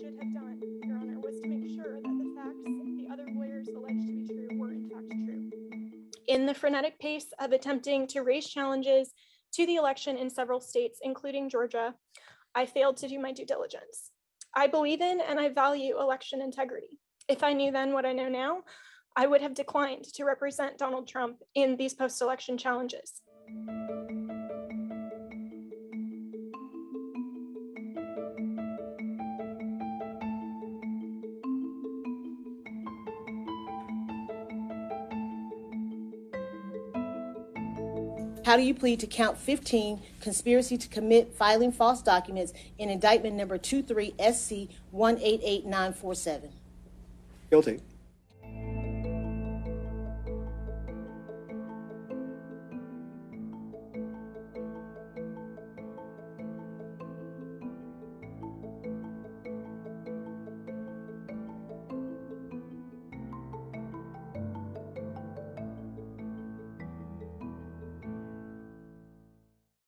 should have done, Your Honor, was to make sure that the facts the other lawyers alleged to be true were in fact true. In the frenetic pace of attempting to raise challenges to the election in several states, including Georgia, I failed to do my due diligence. I believe in and I value election integrity. If I knew then what I know now, I would have declined to represent Donald Trump in these post election challenges. How do you plead to count 15, conspiracy to commit filing false documents in indictment number 23 SC 188947? Guilty.